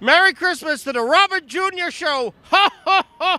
Merry Christmas to the Robert Jr. Show. Ho, ho, ho.